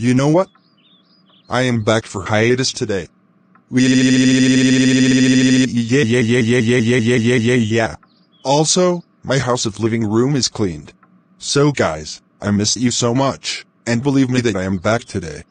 You know what? I am back for hiatus today. We yeah yeah yeah yeah yeah yeah yeah yeah yeah yeah. Also, my house of living room is cleaned. So guys, I miss you so much, and believe me that I am back today.